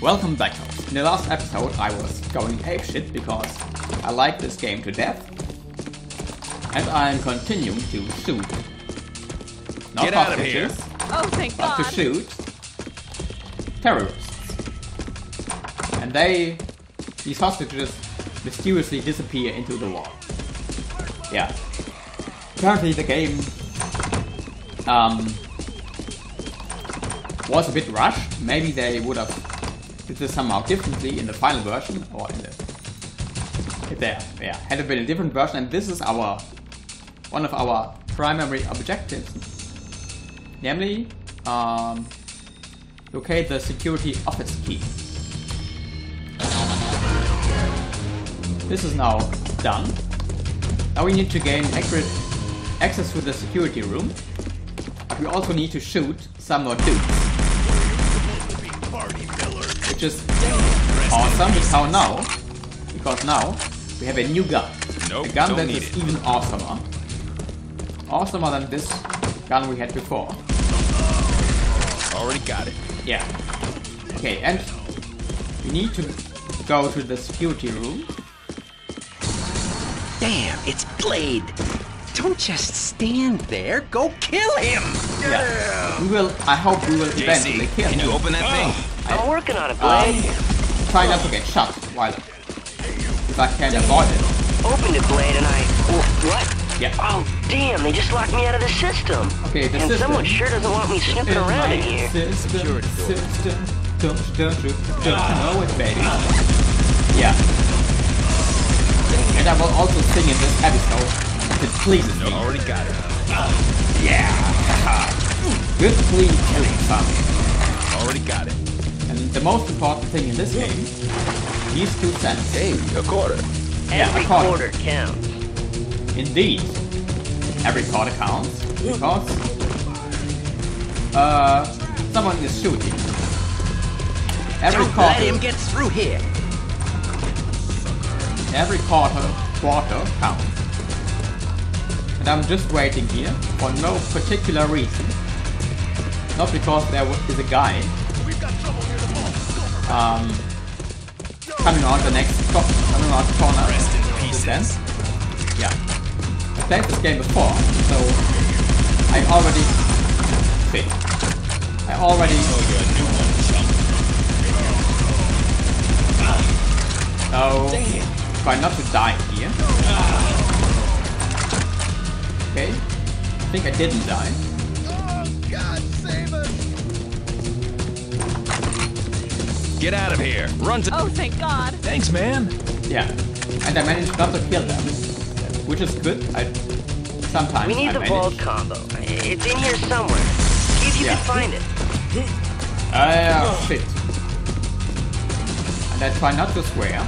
Welcome back. In the last episode I was going apeshit because I like this game to death. And I'm continuing to shoot. Not Get out of here. hostages, Oh, thank but God. to shoot terrorists. And they, these hostages, mysteriously disappear into the wall. Yeah. Apparently the game um, was a bit rushed. Maybe they would have did this somehow differently in the final version or in the there yeah had it been a different version and this is our one of our primary objectives. Namely um, locate the security office key. This is now done. Now we need to gain accurate access to the security room. But we also need to shoot some more dudes which is awesome because now because now we have a new gun Nope, a gun don't that need is it. even awesomer awesomer than this gun we had before Already got it. yeah okay and we need to go to the security room Damn, it's Blade. Don't just stand there. Go kill him. yeah we will I hope we will eventually kill him. can you open that thing? Oh. I'm working on it, um, Blade. try not to get shot while if I can't avoid it Opened it, Blade, and I. Oh, what? yeah Oh, damn, they just locked me out of the system. Okay, the and system someone sure doesn't want me snooping in around my in here. system, system. Don't, don't you, don't you know it, baby? Yeah. And I will also sing in this episode if it pleases me. Already got it. Yeah. Good clean killing fun. Already got it. And the most important thing in this game, these two cents. Hey, a quarter. Yeah, Every a quarter. quarter counts. Indeed. Every quarter counts because uh someone is shooting. Every Don't let quarter him get through here. every quarter quarter counts. And I'm just waiting here for no particular reason. Not because there is a guy um coming on the next co- coming on the corner. Rest in Just pieces. then. Yeah. I played this game before, so I already fit. I already Oh, you're a new one, chump. so try not to die here. Okay. I think I didn't die. Get out of here. Run to. Oh, thank God. Thanks, man. Yeah. And I managed not to kill them. Which is good. I sometimes We need I the manage. vault combo. It's in here somewhere. See if you Yeah. can find it. Ah, shit. And I try not to swear.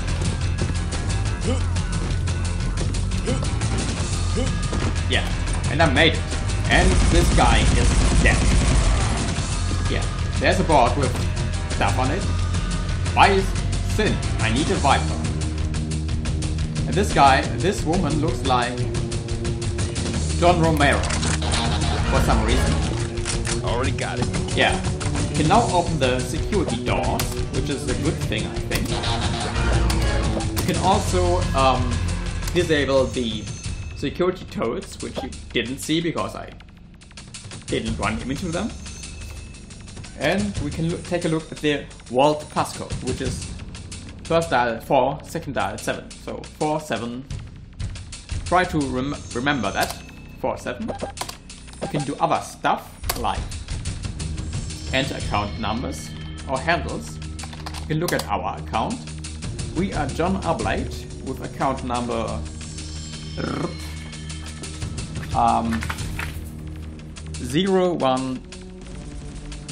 Yeah, and I made it. And this guy is dead. Yeah, there's a board with stuff on it. Why is sin? I need a viper. And this guy, this woman looks like John Romero for some reason. Already got it. Yeah. You can now open the security doors, which is a good thing, I think. You can also um, disable the security turrets, which you didn't see because I didn't run into them. And we can look, take a look at the vault passcode, which is first dial 4, second dial 7. So 4, 7. Try to rem- remember that. 4, 7. You can do other stuff like enter account numbers or handles. You can look at our account. We are John Ablate with account number um,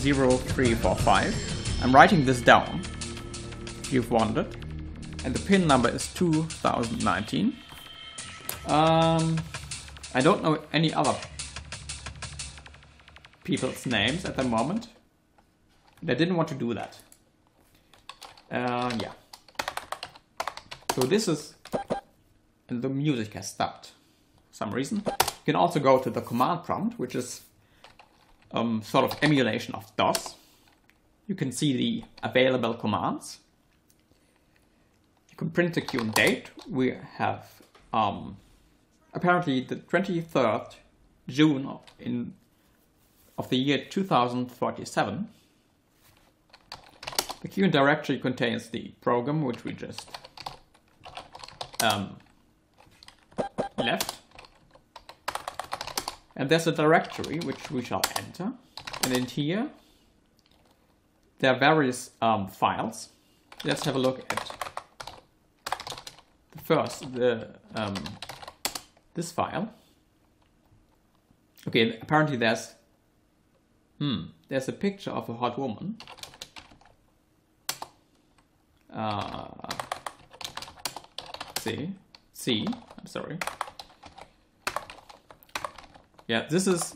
010345. I'm writing this down if you've wondered. And the pin number is 2019. Um, I don't know any other people's names at the moment. And I didn't want to do that. Uh, yeah. So this is... And the music has stopped. For some reason. You can also go to the command prompt, which is um, sort of emulation of DOS. you can see the available commands. You can print the queue date. We have um, apparently the 23rd June of- in of the year 2047. The queue directory contains the program which we just um, left. And there's a directory which we shall enter. And in here, there are various um, files. Let's have a look at the first, the um, this file. Okay, apparently there's hmm, there's a picture of a hot woman. Uh, see, see, I'm sorry. Yeah, this is.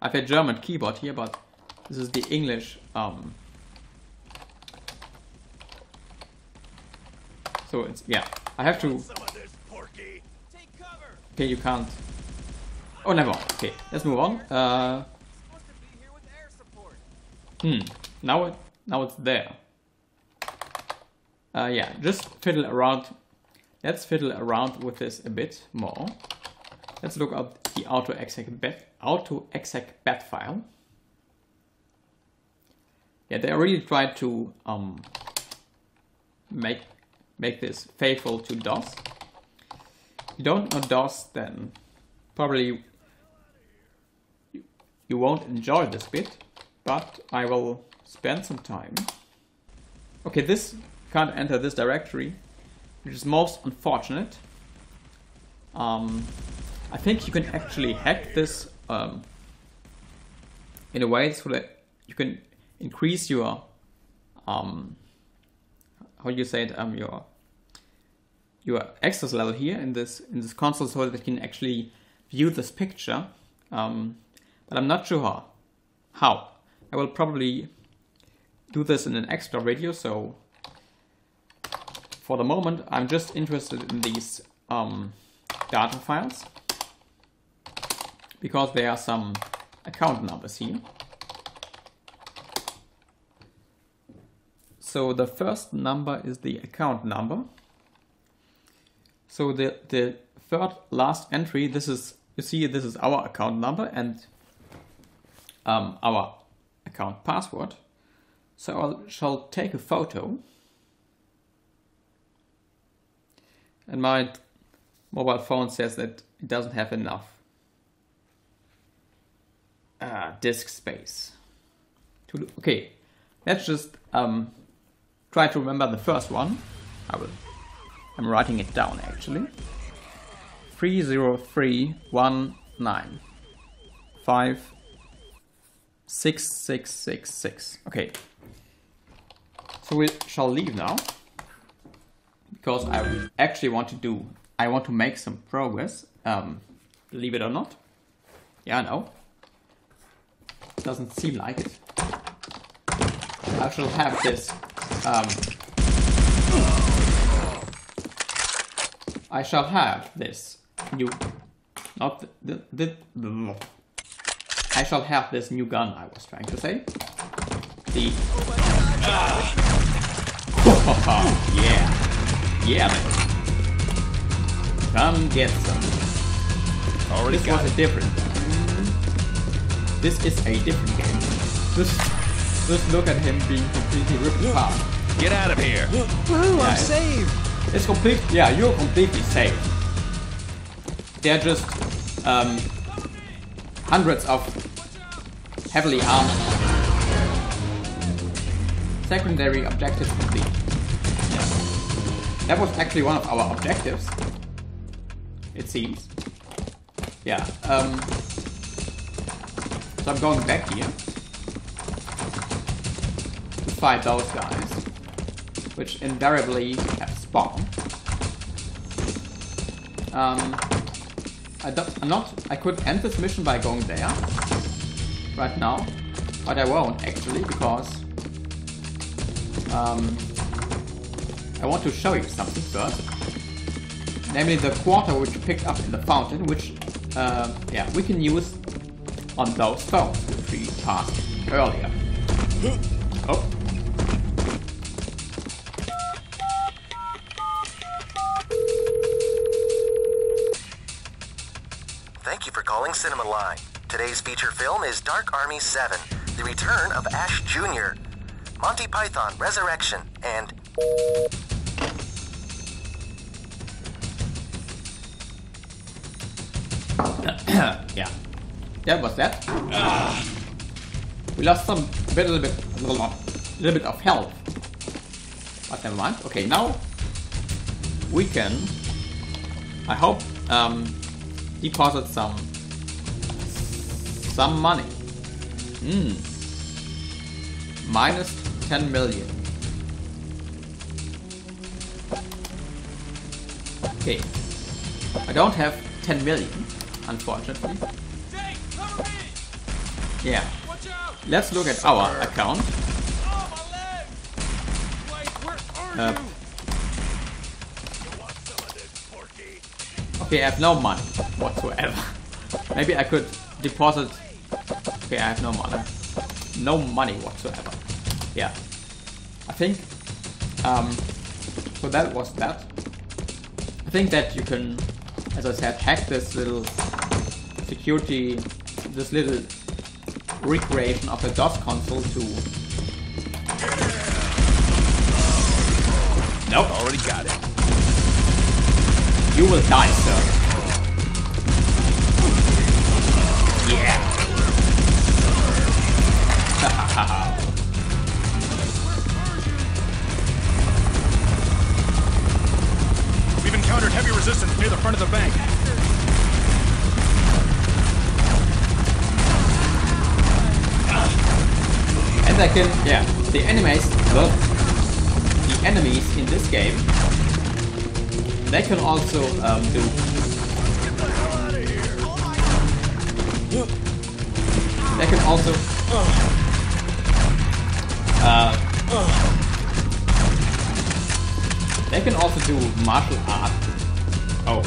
I have a German keyboard here, but this is the English. Um, so it's yeah. I have to. Okay, you can't. Oh, never. mind. Okay, let's move on. Uh, hmm. Now it now it's there. Uh, yeah, just fiddle around. Let's fiddle around with this a bit more. Let's look up the auto exec bat bat file. Yeah, they really tried to um, make make this faithful to DOS. If you don't know DOS, then probably you, you won't enjoy this bit, but I will spend some time. Okay, this can't enter this directory, which is most unfortunate. Um, I think you can actually hack this um, in a way so that you can increase your um, how do you say it um, your your access level here in this in this console so that you can actually view this picture. Um, but I'm not sure how. How? I will probably do this in an extra video. So for the moment, I'm just interested in these um, data files because there are some account numbers here. So the first number is the account number. So the, the third last entry, this is, you see this is our account number and um, our account password. So I shall take a photo. And my mobile phone says that it doesn't have enough uh, disk space. Okay, let's just um, try to remember the first one. I will. I'm writing it down actually. Three zero three one nine five six six six six. Okay. So we shall leave now because I actually want to do. I want to make some progress. Um, believe it or not. Yeah, know. Doesn't seem like it. I shall have this. Um, I shall have this new. Not the, the, the. I shall have this new gun. I was trying to say. The. yeah. Yeah, man. Come get some. Already This got was it. a different. This is a different game. Just, just look at him being completely ripped apart. Get out of here. Woo, Yeah, I'm it- saved! It's complete. Yeah, you're completely safe. They're just um, hundreds of heavily armed secondary objectives complete. Yeah. That was actually one of our objectives. It seems. Yeah. Um, so I'm going back here to fight those guys which invariably have spawned. Um, I I'm not. I could end this mission by going there right now, but I won't actually because um, I want to show you something first. Namely, the quarter which picked up in the fountain, which uh, yeah we can use on those stones which we talked earlier. Oh. Thank you for calling Cinema Line. Today's feature film is Dark Army 7, The Return of Ash Jr., Monty Python Resurrection, and... yeah. That what's that. We lost some bit, little bit, little little bit of health. But never mind. Okay, now we can, I hope, um, deposit some some money. Hmm. Minus 10 million. Okay. I don't have 10 million, unfortunately. Yeah. Let's look at our account. Uh, okay, I have no money whatsoever. Maybe I could deposit. Okay, I have no money. No money whatsoever. Yeah. I think. Um. So that was that. I think that you can, as I said, hack this little security, this little recreation of the DOS console to. Nope. Already got it. You will die, sir. Yeah. We've encountered heavy resistance near the front of the bank. And I can, yeah, the enemies, well, the enemies in this game, they can also um, do. They can also. Uh, they can also do martial art. Oh.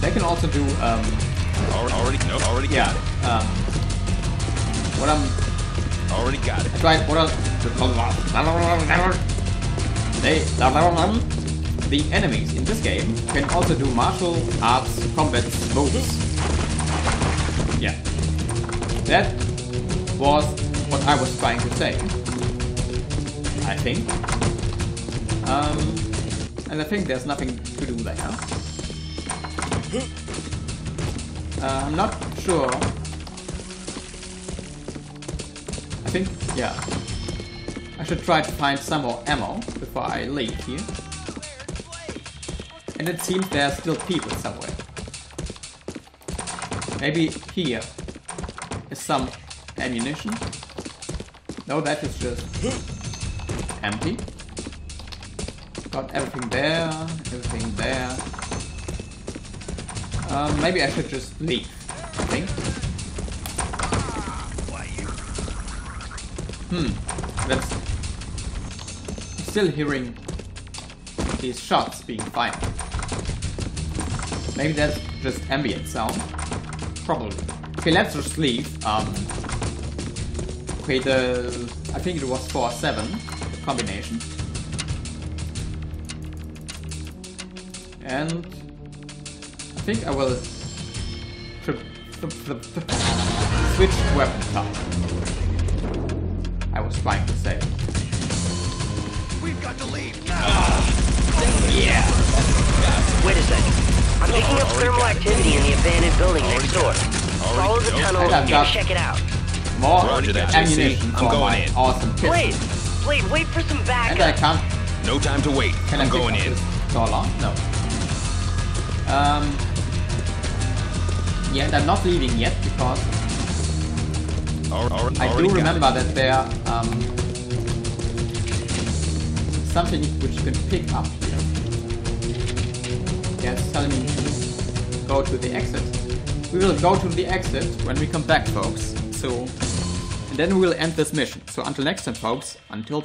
They can also do um, Al- Already, no, already yeah. Um, what I'm Already got it. Right, what else? They, the enemies in this game can also do martial arts combat moves. Yeah. That was what I was trying to say. I think. Um, and I think there's nothing to do there. Uh, I'm not sure think, yeah. I should try to find some more ammo before I leave here. And it seems there are still people somewhere. Maybe here is some ammunition. No, that is just empty. Got everything there, everything there. Um, maybe I should just leave, I think. Hmm. That's still hearing these shots being fired. Maybe that's just ambient sound. Probably. Okay, let's just leave. Um. Okay, the I think it was four seven combination. And I think I will switch weapon type. I was trying to say. We've got to leave. Yeah. Wait a second. I'm picking up thermal activity in the abandoned building next door. Follow the tunnel I've and got- check it out. More Roger that, ammunition JC. I'm going my in. awesome pistol. Blade! Blade, wait for some And I backup. can't. No time to wait. Can I I'm pick going in. this dollar? No. Um. Yeah, I'm not leaving yet because Al- al- I do remember that there um something which you can pick up here. It's telling me to go to the exit. We will go to the exit when we come back, folks. So, and then we will end this mission. So until next time, folks. Until.